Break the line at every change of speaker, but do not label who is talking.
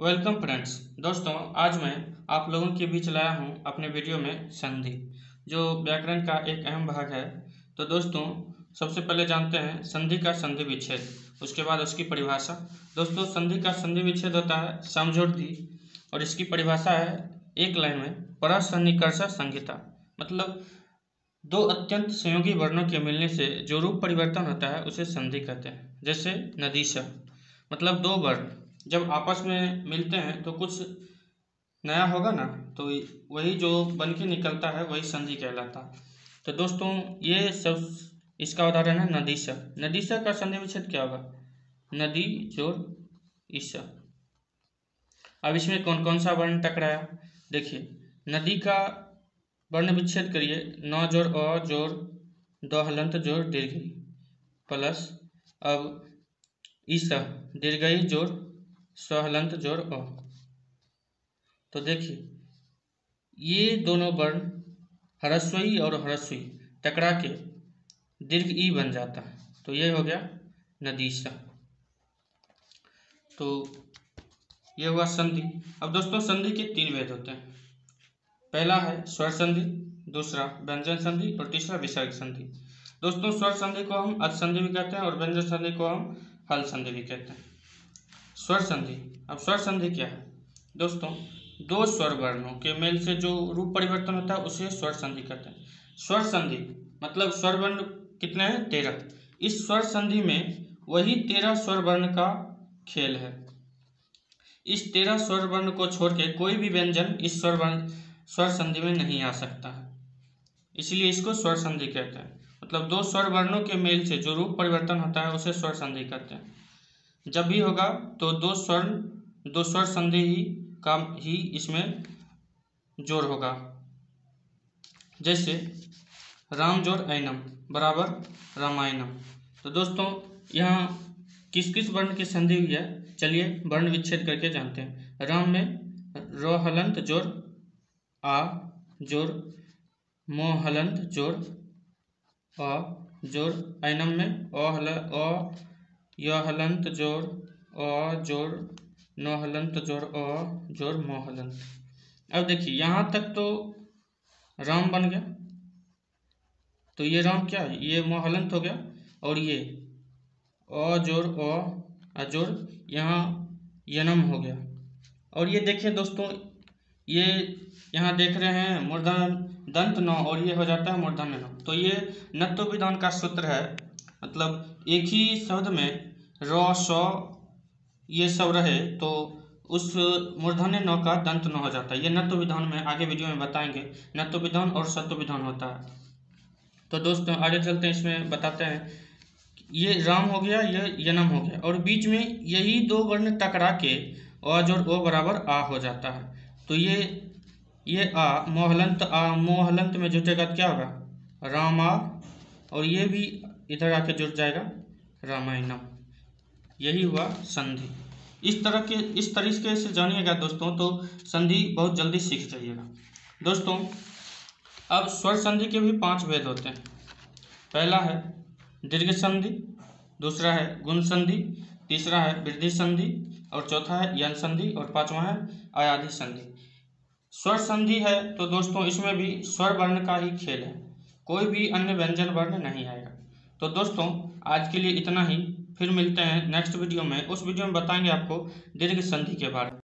Welcome friends दोस्तों, आज मैं आप लोगों के बीच लाया हूँ अपने वीडियो में संधि, जो व्याकरण का एक अहम भाग है। तो दोस्तों, सबसे पहले जानते हैं संधि का संधि विच्छेद, उसके बाद उसकी परिभाषा। दोस्तों, संधि का संधि विच्छेद होता है समझौती, और इसकी परिभाषा है एक लाइन में, परसन्निकर्ष संहिता। मतलब दो अत्यंत संयोगी वर्णों के मिलने से जो रूप परिवर्तन होता है, उसे संधि कहते हैं, जैसे नदीशा। मतलब दो वर्ण जब आपस में मिलते हैं तो कुछ नया होगा ना? तो वही जो बन के निकलता है, वही संधि कहलाता तो दोस्तों, ये सब इसका उदाहरण है नदीशा नदीशा का संधि विच्छेद क्या होगा नदी जोड़ ईसा अब इसमें कौन कौन सा वर्ण टकराया? देखिए, नदी का वर्ण विच्छेद करिए। नौ, ज़ोर, अ, ज़ोर, दो, हलंत, ज़ोर दीर्घ प्लस अब ईसा दीर्घई जोड़ स्वहलंत जोड़ अ तो देखिए, ये दोनों वर्ण हरस्वई और हरस्वी टकरा के दीर्घ ई बन जाता है। तो ये हो गया नदीसा तो ये हुआ संधि। अब दोस्तों, संधि के तीन वेद होते हैं। पहला है स्वर संधि, दूसरा व्यंजन संधि और तीसरा विसर्ग संधि। दोस्तों, स्वर संधि को हम अध संधि भी कहते हैं और व्यंजन संधि को हम हल संधि भी कहते हैं। स्वर संधि। अब स्वर संधि क्या है? दोस्तों, दो स्वर वर्णों के मेल से जो रूप परिवर्तन होता है, उसे स्वर संधि कहते हैं। स्वर संधि मतलब स्वर वर्ण कितने हैं? तेरह। इस स्वर संधि में वही तेरह स्वर वर्ण का खेल है। इस तेरह स्वर वर्ण को छोड़ के कोई भी व्यंजन इस स्वर वर्ण, स्वर संधि में नहीं आ सकता है। इसलिए इसको स्वर संधि कहते हैं। मतलब दो स्वर वर्णों के मेल से जो रूप परिवर्तन होता है, उसे स्वर संधि कहते हैं। जब भी होगा तो दो स्वर्ण, दो स्वर संधि ही का ही इसमें जोड़ होगा। जैसे राम जोड़ ऐनम बराबर रामायणम। तो दोस्तों, यहाँ किस किस वर्ण की संधि हुई है? चलिए वर्ण विच्छेद करके जानते हैं। राम में रो हलंत जोड़ आ ज़ोर मो हलंत जोड़ अ जोड़ ऐनम में अ हल अ य हलंत जोड़ अ जोड़ न हलंत जोड़ अ जोड़ मो हलंत अब देखिए, यहाँ तक तो राम बन गया। तो ये राम क्या है? ये मो हलंत हो गया और ये अ जोड़ अ जोड़ यहाँ यनम हो गया। और ये देखिए दोस्तों, ये यहाँ देख रहे हैं मूर्धन दंत नौ, और ये हो जाता है मूर्धन्य नौ। तो ये नत्व विधान का सूत्र है। मतलब एक ही शब्द में र, स, ये सब रहे तो उस मूर्धन्य नौ का दंत न हो जाता। है ये नत्व विधान में आगे वीडियो में बताएँगे। नत्व विधान और सत्व विधान होता है। तो दोस्तों, आगे चलते हैं, इसमें बताते हैं ये राम हो गया, ये यनम हो गया। और बीच में यही दो वर्ण टकरा के अ जोड़ ओ बराबर आ हो जाता है। तो ये ये आ, मोहलंत आ, मोहलंत में जुटेगा तो क्या होगा? रामा, और ये भी इधर आके जुट जाएगा। रामायणम। यही हुआ संधि। इस तरह के, इस तरीके से जानिएगा दोस्तों तो संधि बहुत जल्दी सीख जाइएगा। दोस्तों, अब स्वर संधि के भी पाँच भेद होते हैं। पहला है दीर्घ संधि, दूसरा है गुण संधि, तीसरा है वृद्धि संधि, और चौथा है यन संधि, और पांचवा है आयाधि संधि। स्वर संधि है तो दोस्तों, इसमें भी स्वर वर्ण का ही खेल है। कोई भी अन्य व्यंजन वर्ण नहीं आएगा। तो दोस्तों, आज के लिए इतना ही। फिर मिलते हैं नेक्स्ट वीडियो में। उस वीडियो में बताएँगे आपको दीर्घ संधि के बारे में।